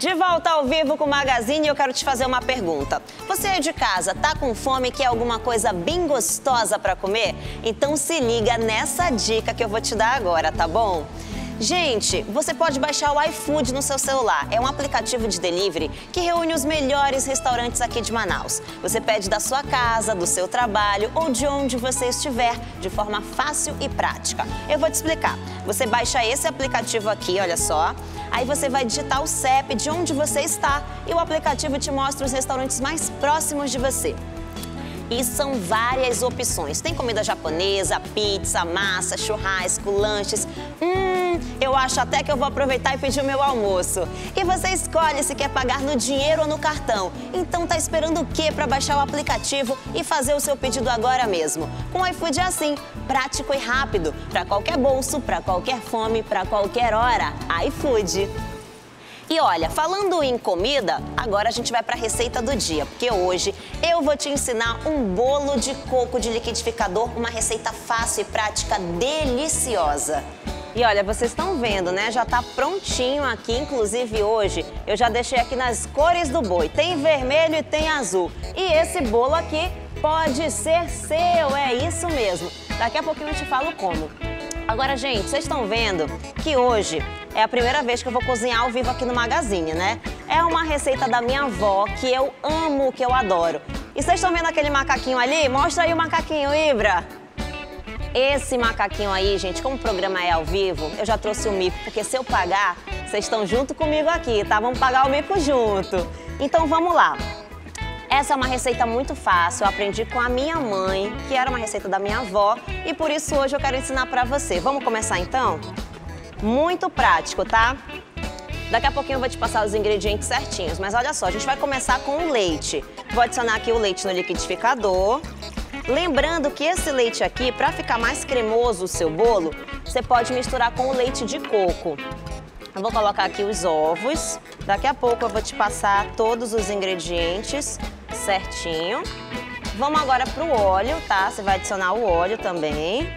De volta ao vivo com o Magazine, eu quero te fazer uma pergunta. Você é de casa, tá com fome e quer alguma coisa bem gostosa para comer? Então se liga nessa dica que eu vou te dar agora, tá bom? Gente, você pode baixar o iFood no seu celular. É um aplicativo de delivery que reúne os melhores restaurantes aqui de Manaus. Você pede da sua casa, do seu trabalho ou de onde você estiver, de forma fácil e prática. Eu vou te explicar. Você baixa esse aplicativo aqui, olha só. Aí você vai digitar o CEP de onde você está e o aplicativo te mostra os restaurantes mais próximos de você. E são várias opções. Tem comida japonesa, pizza, massa, churrasco, lanches. Hum, eu acho até que eu vou aproveitar e pedir o meu almoço. E você escolhe se quer pagar no dinheiro ou no cartão. Então tá esperando o quê para baixar o aplicativo e fazer o seu pedido agora mesmo? Com o iFood é assim, prático e rápido, para qualquer bolso, para qualquer fome, para qualquer hora. iFood. E olha, falando em comida, agora a gente vai para a receita do dia, porque hoje eu vou te ensinar um bolo de coco de liquidificador, uma receita fácil e prática deliciosa. E olha, vocês estão vendo, né? Já tá prontinho aqui, inclusive hoje eu já deixei aqui nas cores do boi. Tem vermelho e tem azul. E esse bolo aqui pode ser seu, é isso mesmo. Daqui a pouquinho eu te falo como. Agora, gente, vocês estão vendo que hoje é a primeira vez que eu vou cozinhar ao vivo aqui no Magazine, né? É uma receita da minha avó que eu amo, que eu adoro. E vocês estão vendo aquele macaquinho ali? Mostra aí o macaquinho, Ibra. Esse macaquinho aí, gente, como o programa é ao vivo, eu já trouxe o mico, porque se eu pagar, vocês estão junto comigo aqui, tá? Vamos pagar o mico junto. Então vamos lá. Essa é uma receita muito fácil, eu aprendi com a minha mãe, que era uma receita da minha avó, e por isso hoje eu quero ensinar pra você. Vamos começar então? Muito prático, tá? Daqui a pouquinho eu vou te passar os ingredientes certinhos, mas olha só, a gente vai começar com o leite. Vou adicionar aqui o leite no liquidificador. Lembrando que esse leite aqui, para ficar mais cremoso o seu bolo, você pode misturar com o leite de coco. Eu vou colocar aqui os ovos. Daqui a pouco eu vou te passar todos os ingredientes certinho. Vamos agora para o óleo, tá? Você vai adicionar o óleo também.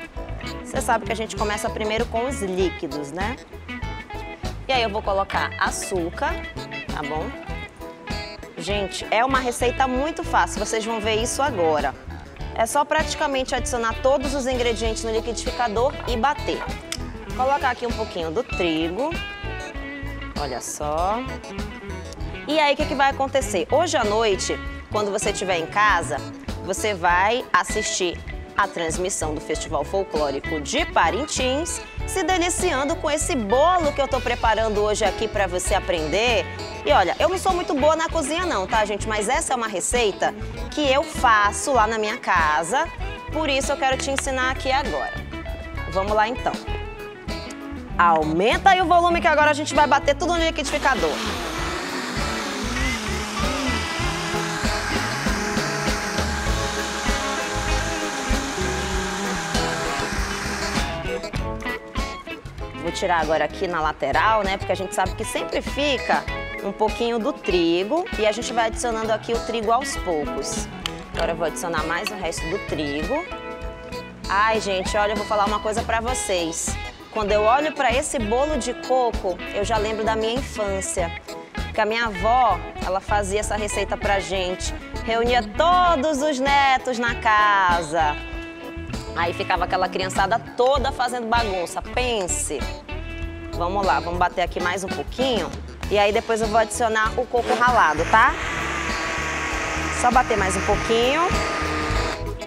Você sabe que a gente começa primeiro com os líquidos, né? E aí eu vou colocar açúcar, tá bom? Gente, é uma receita muito fácil, vocês vão ver isso agora. É só praticamente adicionar todos os ingredientes no liquidificador e bater. Colocar aqui um pouquinho do trigo. Olha só. E aí, o que, que vai acontecer? Hoje à noite, quando você estiver em casa, você vai assistir a transmissão do Festival Folclórico de Parintins, se deliciando com esse bolo que eu tô preparando hoje aqui para você aprender. E olha, eu não sou muito boa na cozinha não, tá, gente? Mas essa é uma receita que eu faço lá na minha casa, por isso eu quero te ensinar aqui agora. Vamos lá então. Aumenta aí o volume que agora a gente vai bater tudo no liquidificador. Tirar agora aqui na lateral, né? Porque a gente sabe que sempre fica um pouquinho do trigo e a gente vai adicionando aqui o trigo aos poucos. Agora eu vou adicionar mais o resto do trigo. Ai, gente, olha, eu vou falar uma coisa pra vocês. Quando eu olho para esse bolo de coco, eu já lembro da minha infância. Porque a minha avó, ela fazia essa receita pra gente. Reunia todos os netos na casa. Aí ficava aquela criançada toda fazendo bagunça. Pense. Vamos lá, vamos bater aqui mais um pouquinho. E aí depois eu vou adicionar o coco ralado, tá? Só bater mais um pouquinho.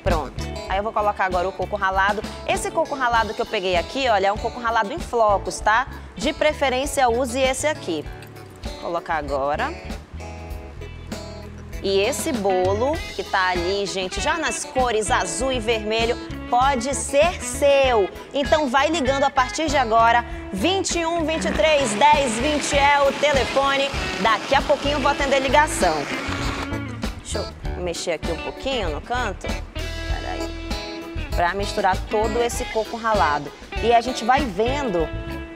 Pronto. Aí eu vou colocar agora o coco ralado. Esse coco ralado que eu peguei aqui, olha, é um coco ralado em flocos, tá? De preferência use esse aqui. Vou colocar agora. E esse bolo que tá ali, gente, já nas cores azul e vermelho, pode ser seu. Então vai ligando a partir de agora, 21 23 10 20 é o telefone. Daqui a pouquinho eu vou atender ligação. Deixa eu mexer aqui um pouquinho no canto. Peraí. Pra misturar todo esse coco ralado. E a gente vai vendo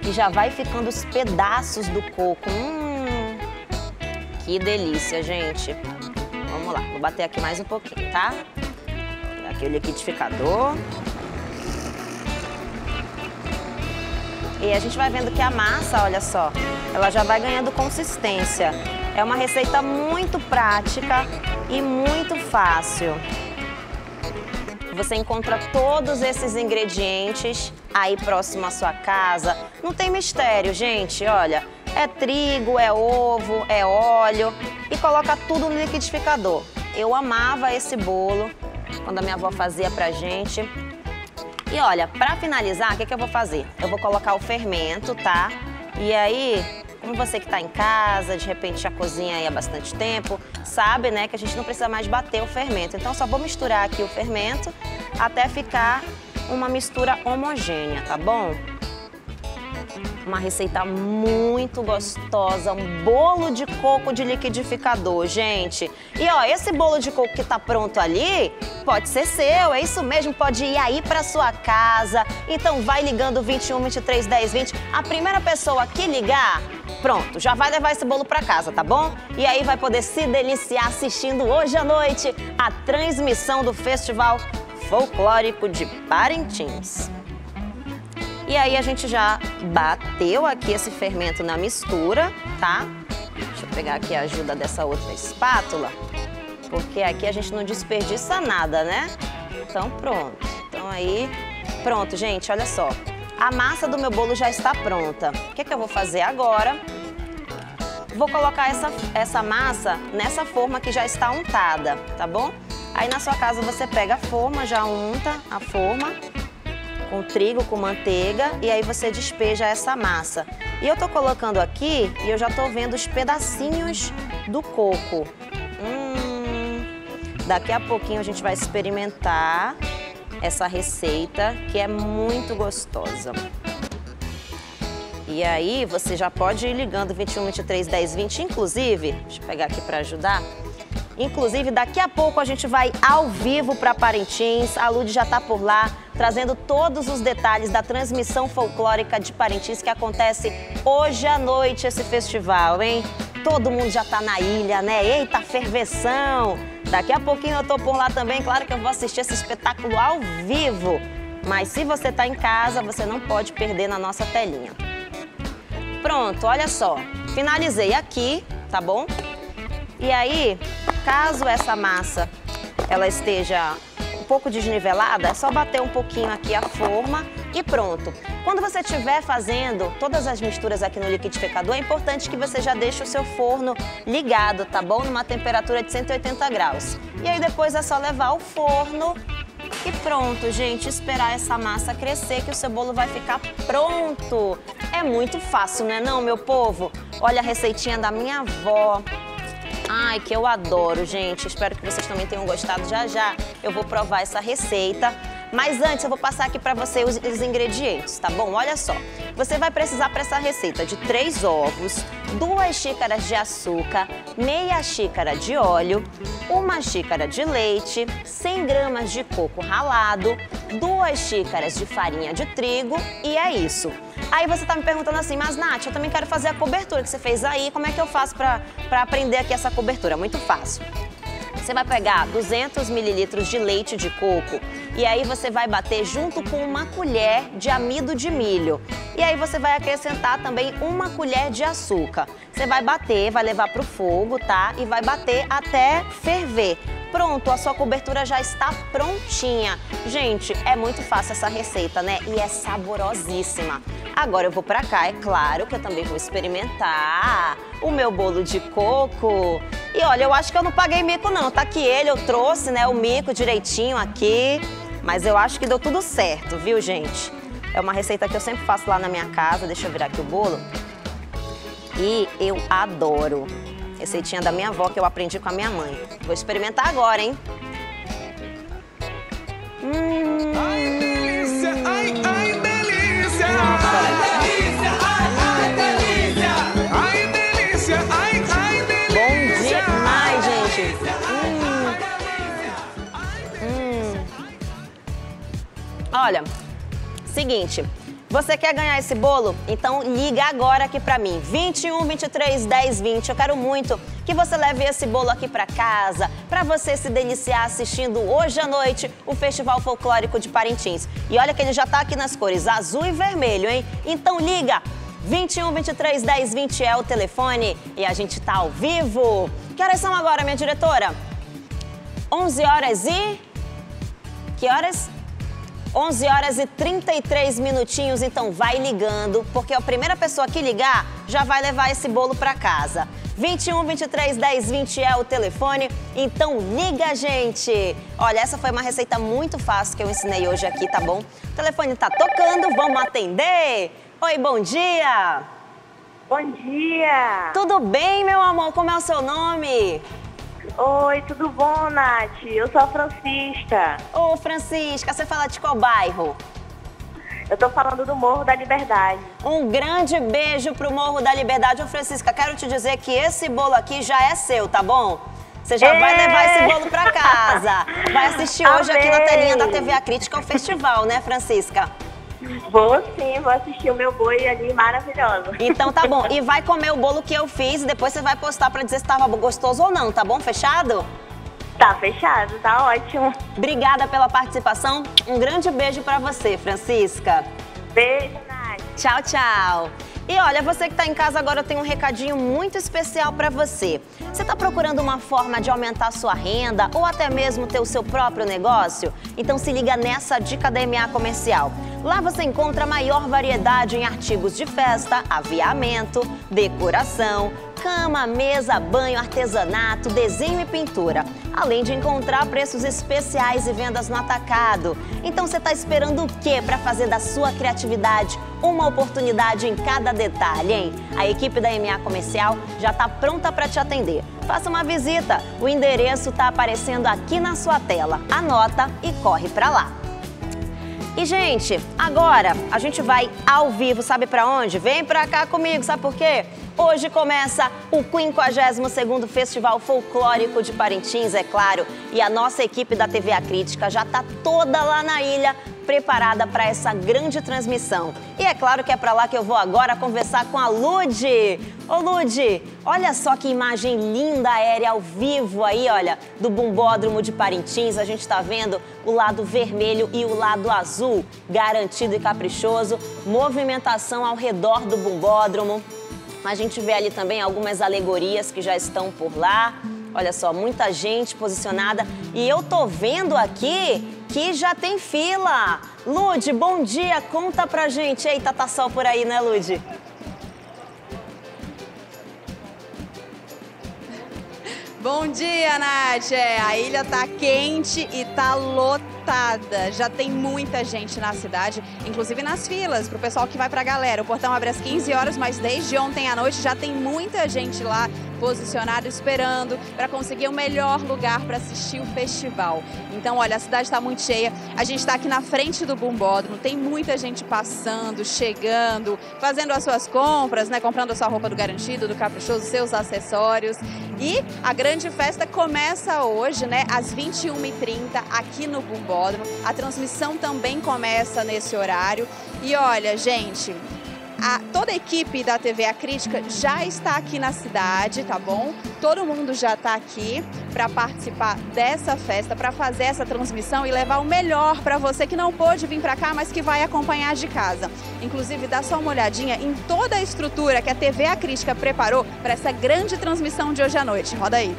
que já vai ficando os pedaços do coco. Hum, que delícia, gente. Vamos lá, vou bater aqui mais um pouquinho, tá? O liquidificador. E a gente vai vendo que a massa, olha só, ela já vai ganhando consistência. É uma receita muito prática e muito fácil. Você encontra todos esses ingredientes aí próximo à sua casa. Não tem mistério, gente, olha. É trigo, é ovo, é óleo e coloca tudo no liquidificador. Eu amava esse bolo quando a minha avó fazia pra gente. E olha, para finalizar, o que, que eu vou fazer? Eu vou colocar o fermento, tá? E aí, como você que está em casa, de repente já cozinha aí há bastante tempo, sabe, né, que a gente não precisa mais bater o fermento. Então, só vou misturar aqui o fermento até ficar uma mistura homogênea, tá bom? Uma receita muito gostosa, um bolo de coco de liquidificador, gente. E ó, esse bolo de coco que tá pronto ali, pode ser seu, é isso mesmo, pode ir aí para sua casa. Então vai ligando 21 23 10 20. A primeira pessoa que ligar, pronto, já vai levar esse bolo para casa, tá bom? E aí vai poder se deliciar assistindo hoje à noite a transmissão do Festival Folclórico de Parintins. E aí a gente já bateu aqui esse fermento na mistura, tá? Deixa eu pegar aqui a ajuda dessa outra espátula, porque aqui a gente não desperdiça nada, né? Então pronto. Então aí, pronto, gente, olha só. A massa do meu bolo já está pronta. O que, que eu vou fazer agora? Vou colocar essa, essa massa nessa forma que já está untada, tá bom? Aí na sua casa você pega a forma, já unta a forma com trigo, com manteiga e aí você despeja essa massa. E eu tô colocando aqui e eu já tô vendo os pedacinhos do coco. Hum, daqui a pouquinho a gente vai experimentar essa receita que é muito gostosa. E aí você já pode ir ligando 21, 23, 10, 20, inclusive, deixa eu pegar aqui para ajudar. Inclusive, daqui a pouco a gente vai ao vivo para Parintins. A Lud já está por lá, trazendo todos os detalhes da transmissão folclórica de Parintins que acontece hoje à noite esse festival, hein? Todo mundo já está na ilha, né? Eita, ferveção! Daqui a pouquinho eu tô por lá também, claro que eu vou assistir esse espetáculo ao vivo. Mas se você está em casa, você não pode perder na nossa telinha. Pronto, olha só. Finalizei aqui, tá bom? E aí, caso essa massa ela esteja pouco desnivelada, é só bater um pouquinho aqui a forma e pronto. Quando você estiver fazendo todas as misturas aqui no liquidificador, é importante que você já deixe o seu forno ligado, tá bom? Numa temperatura de 180 graus. E aí depois é só levar ao forno e pronto, gente, esperar essa massa crescer que o seu bolo vai ficar pronto. É muito fácil, não é não, meu povo? Olha a receitinha da minha avó. Ai, que eu adoro, gente. Espero que vocês também tenham gostado. Já já eu vou provar essa receita. Mas antes eu vou passar aqui para você os, os, ingredientes, tá bom? Olha só, você vai precisar para essa receita de três ovos, duas xícaras de açúcar, meia xícara de óleo, uma xícara de leite, 100 gramas de coco ralado, duas xícaras de farinha de trigo e é isso. Aí você tá me perguntando assim, mas Nath, eu também quero fazer a cobertura que você fez aí, como é que eu faço para aprender aqui essa cobertura? Muito fácil. Você vai pegar 200 mililitros de leite de coco e aí você vai bater junto com uma colher de amido de milho. E aí você vai acrescentar também uma colher de açúcar. Você vai bater, vai levar para o fogo, tá? E vai bater até ferver. Pronto, a sua cobertura já está prontinha. Gente, é muito fácil essa receita, né? E é saborosíssima. Agora eu vou para cá, é claro que eu também vou experimentar o meu bolo de coco. E olha, eu acho que eu não paguei mico não, tá aqui ele, eu trouxe, né, o mico direitinho aqui. Mas eu acho que deu tudo certo, viu, gente? É uma receita que eu sempre faço lá na minha casa. Deixa eu virar aqui o bolo. E eu adoro. Receitinha da minha avó que eu aprendi com a minha mãe. Vou experimentar agora, hein? Hum. Ai, delícia! Ai, ai, delícia! Ai, delícia! Ai, ai, delícia! Ai, delícia! Ai, ai, delícia! Bom demais, gente! Hum. Hum. Olha, seguinte, Você quer ganhar esse bolo? Então liga agora aqui para mim, 21 23 10 20. Eu quero muito que você leve esse bolo aqui para casa, para você se deliciar assistindo hoje à noite o Festival Folclórico de Parintins. E olha que ele já tá aqui nas cores azul e vermelho, hein? Então liga 21 23 10 20 é o telefone e a gente tá ao vivo. Que horas são agora, minha diretora? 11 horas e que horas? 11 horas e 33 minutinhos, então vai ligando, porque a primeira pessoa que ligar já vai levar esse bolo para casa. 21 23 10 20 é o telefone, então liga, gente! Olha, essa foi uma receita muito fácil que eu ensinei hoje aqui, tá bom? O telefone tá tocando, vamos atender! Oi, bom dia! Bom dia! Tudo bem, meu amor? Como é o seu nome? Oi, tudo bom, Nath? Eu sou a Francisca. Ô, Francisca, você fala de qual bairro? Eu tô falando do Morro da Liberdade. Um grande beijo pro Morro da Liberdade. Ô, Francisca, quero te dizer que esse bolo aqui já é seu, tá bom? Você já vai levar esse bolo pra casa. Vai assistir hoje aqui na telinha da TV A Crítica o festival, né, Francisca? Vou sim, vou assistir o meu boi ali maravilhoso. Então tá bom. E vai comer o bolo que eu fiz e depois você vai postar pra dizer se tava gostoso ou não, tá bom? Fechado? Tá fechado, tá ótimo. Obrigada pela participação. Um grande beijo pra você, Francisca. Beijo, Nath. Tchau, tchau. E olha, você que está em casa agora tem um recadinho muito especial para você. Você está procurando uma forma de aumentar sua renda ou até mesmo ter o seu próprio negócio? Então se liga nessa dica da MA Comercial. Lá você encontra a maior variedade em artigos de festa, aviamento, decoração, cama, mesa, banho, artesanato, desenho e pintura. Além de encontrar preços especiais e vendas no atacado. Então você está esperando o quê para fazer da sua criatividade uma oportunidade em cada detalhe, hein? A equipe da MA Comercial já está pronta para te atender. Faça uma visita. O endereço está aparecendo aqui na sua tela. Anota e corre para lá. E, gente, agora a gente vai ao vivo, sabe para onde? Vem para cá comigo, sabe por quê? Hoje começa o 52º Festival Folclórico de Parintins, é claro, e a nossa equipe da TV A Crítica já está toda lá na ilha preparada para essa grande transmissão. E é claro que é para lá que eu vou agora conversar com a Lude. Ô Lude, olha só que imagem linda aérea ao vivo aí, olha, do Bumbódromo de Parintins. A gente está vendo o lado vermelho e o lado azul, garantido e caprichoso. Movimentação ao redor do Bumbódromo. A gente vê ali também algumas alegorias que já estão por lá. Olha só, muita gente posicionada. E eu tô vendo aqui que já tem fila. Lude, bom dia. Conta pra gente. Eita, tá sol por aí, né, Lude? Bom dia, Nath. É, a ilha tá quente e tá lotada. Já tem muita gente na cidade, inclusive nas filas, pro pessoal que vai pra galera. O portão abre às 15 horas, mas desde ontem à noite já tem muita gente lá posicionado esperando para conseguir o melhor lugar para assistir o festival. Então, olha, a cidade está muito cheia. A gente está aqui na frente do Bumbódromo, tem muita gente passando, chegando, fazendo as suas compras, né? Comprando a sua roupa do garantido, do caprichoso, seus acessórios. E a grande festa começa hoje, né? Às 21h30 aqui no Bumbódromo. A transmissão também começa nesse horário. E olha, gente, a, toda a equipe da TV A Crítica já está aqui na cidade, tá bom? Todo mundo já está aqui para participar dessa festa, para fazer essa transmissão e levar o melhor para você que não pôde vir para cá, mas que vai acompanhar de casa. Inclusive, dá só uma olhadinha em toda a estrutura que a TV A Crítica preparou para essa grande transmissão de hoje à noite. Roda aí.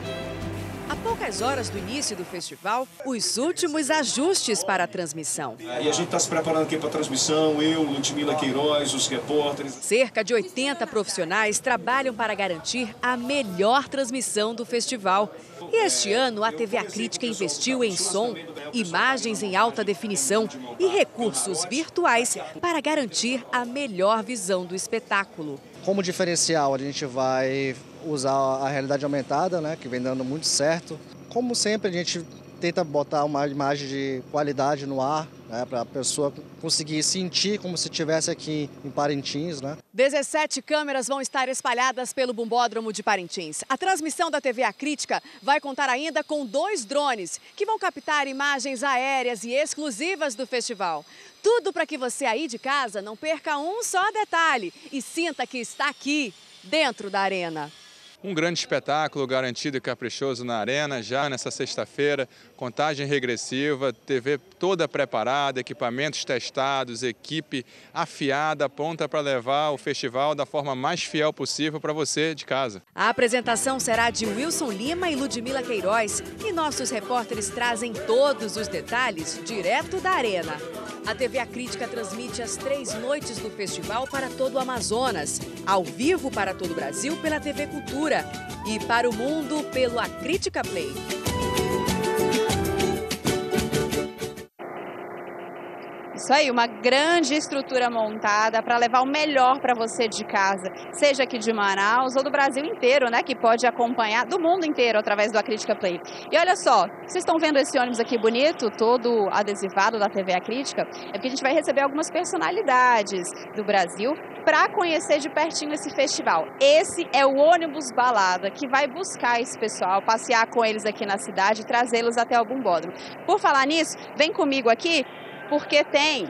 Poucas horas do início do festival, os últimos ajustes para a transmissão. E a gente está se preparando aqui para a transmissão, eu, Ludmila Queiroz, os repórteres. Cerca de 80 profissionais trabalham para garantir a melhor transmissão do festival. E este ano, a TV A Crítica investiu em som, imagens em alta definição e recursos virtuais para garantir a melhor visão do espetáculo. Como diferencial, a gente vai usar a realidade aumentada, né, que vem dando muito certo. Como sempre, a gente tenta botar uma imagem de qualidade no ar, né, para a pessoa conseguir sentir como se estivesse aqui em Parintins, né? 17 câmeras vão estar espalhadas pelo Bumbódromo de Parintins. A transmissão da TV A Crítica vai contar ainda com dois drones que vão captar imagens aéreas e exclusivas do festival. Tudo para que você aí de casa não perca um só detalhe e sinta que está aqui, dentro da arena. Um grande espetáculo garantido e caprichoso na Arena, já nessa sexta-feira. Contagem regressiva, TV toda preparada, equipamentos testados, equipe afiada, pronta para levar o festival da forma mais fiel possível para você de casa. A apresentação será de Wilson Lima e Ludmila Queiroz e nossos repórteres trazem todos os detalhes direto da Arena. A TV A Crítica transmite as três noites do festival para todo o Amazonas, ao vivo para todo o Brasil pela TV Cultura e para o mundo pelo Crítica Play. Isso aí, uma grande estrutura montada para levar o melhor para você de casa, seja aqui de Manaus ou do Brasil inteiro, né? Que pode acompanhar do mundo inteiro através do A Crítica Play. E olha só, vocês estão vendo esse ônibus aqui bonito, todo adesivado da TV A Crítica? É porque a gente vai receber algumas personalidades do Brasil para conhecer de pertinho esse festival. Esse é o ônibus balada que vai buscar esse pessoal, passear com eles aqui na cidade e trazê-los até o Bumbódromo. Por falar nisso, vem comigo aqui porque tem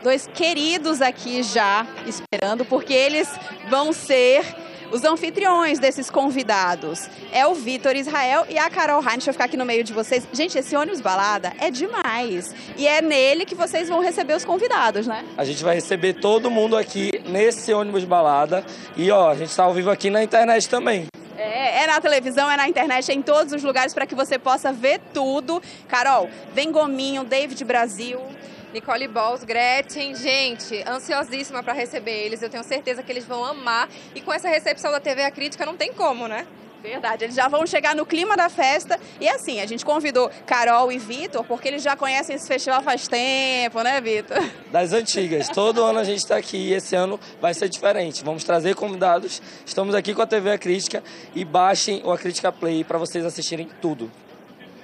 dois queridos aqui já esperando, porque eles vão ser os anfitriões desses convidados. É o Vitor Israel e a Carol Heinz. Deixa eu ficar aqui no meio de vocês. Gente, esse ônibus balada é demais. E é nele que vocês vão receber os convidados, né? A gente vai receber todo mundo aqui nesse ônibus balada. E ó, a gente está ao vivo aqui na internet também. É, é na televisão, é na internet, é em todos os lugares para que você possa ver tudo. Carol, vem Gominho, David Brasil. Nicole Balls, Gretchen, gente, ansiosíssima para receber eles. Eu tenho certeza que eles vão amar. E com essa recepção da TV A Crítica não tem como, né? Verdade, eles já vão chegar no clima da festa. E assim, a gente convidou Carol e Vitor, porque eles já conhecem esse festival faz tempo, né, Vitor? Das antigas. Todo ano a gente está aqui e esse ano vai ser diferente. Vamos trazer convidados. Estamos aqui com a TV A Crítica e baixem o A Crítica Play para vocês assistirem tudo.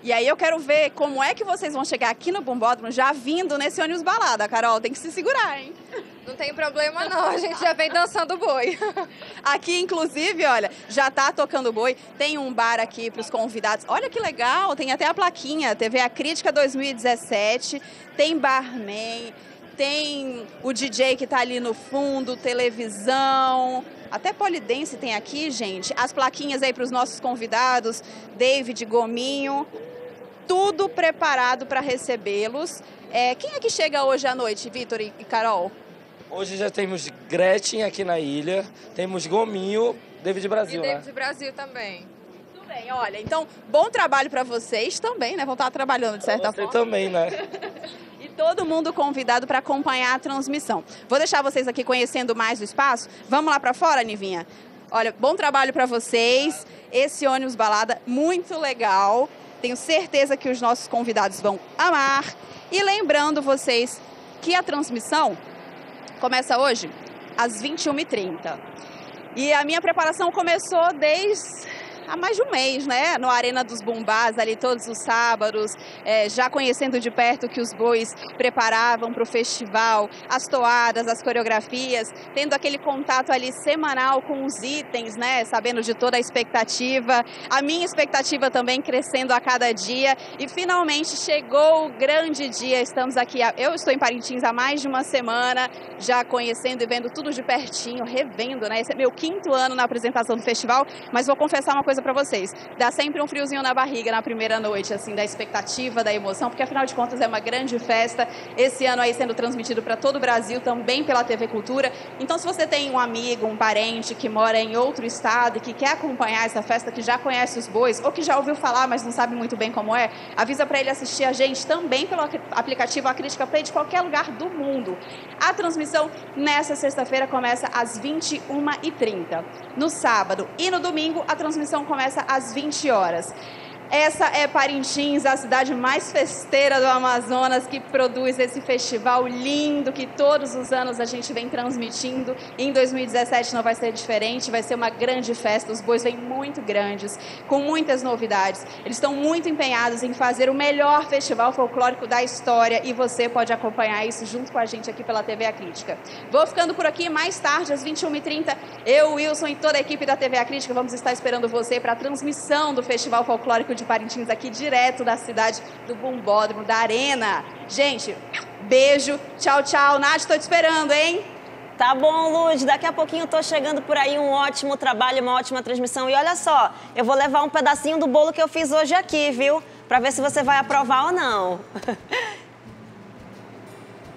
E aí eu quero ver como é que vocês vão chegar aqui no Bumbódromo já vindo nesse ônibus balada, Carol. Tem que se segurar, hein? Não tem problema não, a gente já vem dançando boi. Aqui, inclusive, olha, já tá tocando boi. Tem um bar aqui para os convidados. Olha que legal, tem até a plaquinha, TV A Crítica 2017. Tem barman, tem o DJ que tá ali no fundo, televisão. Até polidense tem aqui, gente. As plaquinhas aí para os nossos convidados, David Gominho. Tudo preparado para recebê-los. É, quem é que chega hoje à noite, Vitor e Carol? Hoje já temos Gretchen aqui na ilha, temos Gominho, David Brasil, e né? David Brasil também. Tudo bem, olha, então, bom trabalho para vocês também, né? Vão estar trabalhando de certa Você forma. também, né? E todo mundo convidado para acompanhar a transmissão. Vou deixar vocês aqui conhecendo mais o espaço. Vamos lá para fora, Nivinha? Olha, bom trabalho para vocês. Esse ônibus balada muito legal. Tenho certeza que os nossos convidados vão amar. E lembrando vocês que a transmissão começa hoje às 21h30. E a minha preparação começou desde há mais de um mês, né? No Arena dos Bumbás, ali todos os sábados, é, já conhecendo de perto o que os bois preparavam para o festival, as toadas, as coreografias, tendo aquele contato ali semanal com os itens, né? Sabendo de toda a expectativa, a minha expectativa também crescendo a cada dia e finalmente chegou o grande dia. Estamos aqui, eu estou em Parintins há mais de uma semana, já conhecendo e vendo tudo de pertinho, revendo, né? Esse é meu quinto ano na apresentação do festival, mas vou confessar uma coisa para vocês. Dá sempre um friozinho na barriga na primeira noite, assim, da expectativa, da emoção, porque afinal de contas é uma grande festa. Esse ano aí sendo transmitido para todo o Brasil, também pela TV Cultura. Então, se você tem um amigo, um parente que mora em outro estado e que quer acompanhar essa festa, que já conhece os bois, ou que já ouviu falar, mas não sabe muito bem como é, avisa para ele assistir a gente também pelo aplicativo A Crítica Play de qualquer lugar do mundo. A transmissão nessa sexta-feira começa às 21h30. No sábado e no domingo, a transmissão começa às 20 horas. Essa é Parintins, a cidade mais festeira do Amazonas, que produz esse festival lindo que todos os anos a gente vem transmitindo. Em 2017 não vai ser diferente, vai ser uma grande festa. Os bois vêm muito grandes, com muitas novidades. Eles estão muito empenhados em fazer o melhor festival folclórico da história e você pode acompanhar isso junto com a gente aqui pela TV A Crítica. Vou ficando por aqui mais tarde, às 21h30. Eu, Wilson e toda a equipe da TV A Crítica vamos estar esperando você para a transmissão do Festival Folclórico de Parintins aqui direto da cidade do Bumbódromo, da Arena. Gente, beijo, tchau, tchau. Nath, estou te esperando, hein? Tá bom, Luz. Daqui a pouquinho eu tô chegando por aí. Um ótimo trabalho, uma ótima transmissão. E olha só, eu vou levar um pedacinho do bolo que eu fiz hoje aqui, viu? Pra ver se você vai aprovar ou não.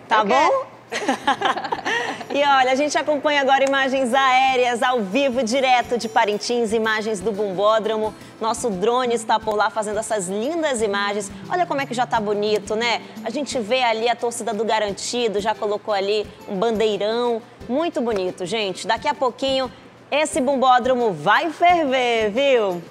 Tá bom? e olha, a gente acompanha agora imagens aéreas ao vivo, direto de Parintins, imagens do Bumbódromo. Nosso drone está por lá fazendo essas lindas imagens. Olha como é que já tá bonito, né? A gente vê ali a torcida do Garantido, já colocou ali um bandeirão. Muito bonito, gente. Daqui a pouquinho esse Bumbódromo vai ferver, viu?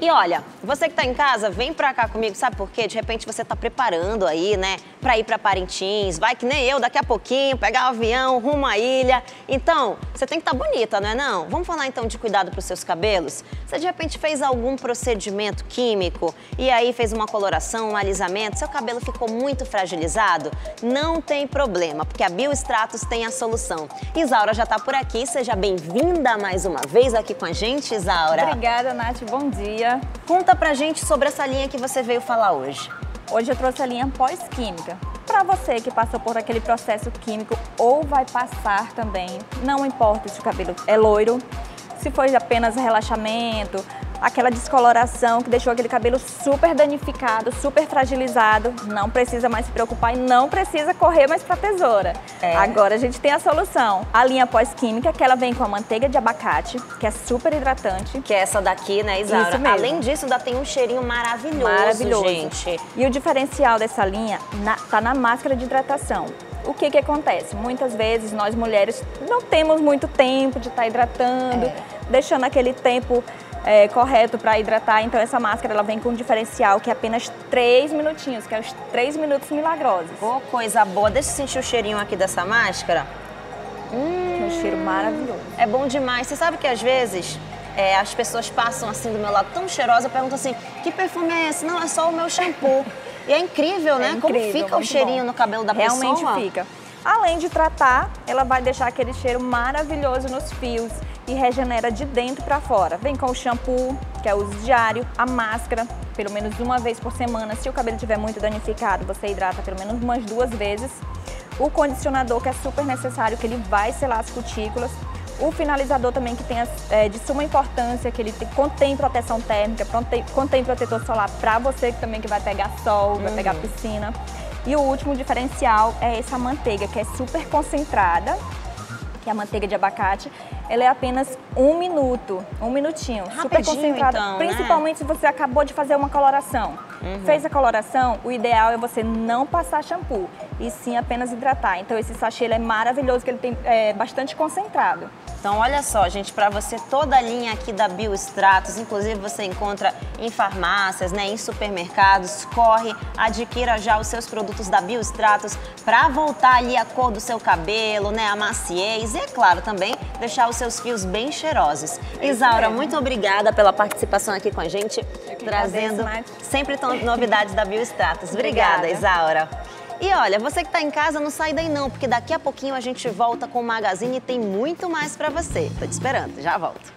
E olha, você que está em casa, vem pra cá comigo, sabe por quê? De repente você está preparando aí, né, para ir para Parintins, vai que nem eu, daqui a pouquinho, pegar o avião, rumo à ilha. Então, você tem que estar tá bonita, não é não? Vamos falar então de cuidado para os seus cabelos? Você de repente fez algum procedimento químico e aí fez uma coloração, um alisamento, seu cabelo ficou muito fragilizado? Não tem problema, porque a Biostratos tem a solução. Isaura já está por aqui, seja bem-vinda mais uma vez aqui com a gente, Isaura. Obrigada, Nath, bom dia. Conta pra gente sobre essa linha que você veio falar hoje. Hoje eu trouxe a linha pós-química. Para você que passou por aquele processo químico ou vai passar também, não importa se o cabelo é loiro, se foi apenas relaxamento, aquela descoloração que deixou aquele cabelo super danificado, super fragilizado, não precisa mais se preocupar e não precisa correr mais para tesoura. É. Agora a gente tem a solução. A linha pós-química, que ela vem com a manteiga de abacate, que é super hidratante. Que é essa daqui, né, Isaura? Isso mesmo. Além disso, ainda tem um cheirinho maravilhoso, maravilhoso. gente. E o diferencial dessa linha na, tá na máscara de hidratação o que, que acontece? Muitas vezes nós mulheres não temos muito tempo de estar tá hidratando, é. Deixando aquele tempo é, correto para hidratar. Então essa máscara ela vem com um diferencial que é apenas 3 minutinhos, que é os 3 minutos milagrosos. Oh, coisa boa. Deixa eu sentir o cheirinho aqui dessa máscara. Hum, é um cheiro maravilhoso. É bom demais. Você sabe que às vezes é, as pessoas passam assim do meu lado tão cheirosa, perguntam assim, que perfume é esse? Não, é só o meu shampoo. E é incrível, né? É incrível, Como fica o cheirinho bom. no cabelo da Realmente pessoa. Realmente fica. Além de tratar, ela vai deixar aquele cheiro maravilhoso nos fios e regenera de dentro para fora. Vem com o shampoo, que é uso diário, a máscara, pelo menos uma vez por semana. Se o cabelo estiver muito danificado, você hidrata pelo menos umas duas vezes. O condicionador, que é super necessário, que ele vai selar as cutículas. O finalizador também, que tem é, de suma importância, que ele tem, contém proteção térmica, contém, contém protetor solar para você que também que vai pegar sol, vai pegar uhum. piscina. E o último diferencial é essa manteiga, que é super concentrada, que é a manteiga de abacate. Ela é apenas um minuto, um minutinho, Rapidinho, super concentrada. então, né? principalmente se você acabou de fazer uma coloração. Uhum. Fez a coloração, o ideal é você não passar shampoo, e sim apenas hidratar. Então esse sachê é maravilhoso, que ele tem é, bastante concentrado. Então, olha só, gente, para você toda a linha aqui da Biostratos, inclusive você encontra em farmácias, né, em supermercados, corre, adquira já os seus produtos da Biostratos para voltar ali a cor do seu cabelo, né, a maciez e, é claro, também deixar os seus fios bem cheirosos. É Isaura, muito obrigada pela participação aqui com a gente, trazendo sempre novidades da Biostratos. Obrigada, obrigada Isaura. E olha, você que está em casa, não sai daí não, porque daqui a pouquinho a gente volta com o Magazine e tem muito mais para você. Tô te esperando, já volto.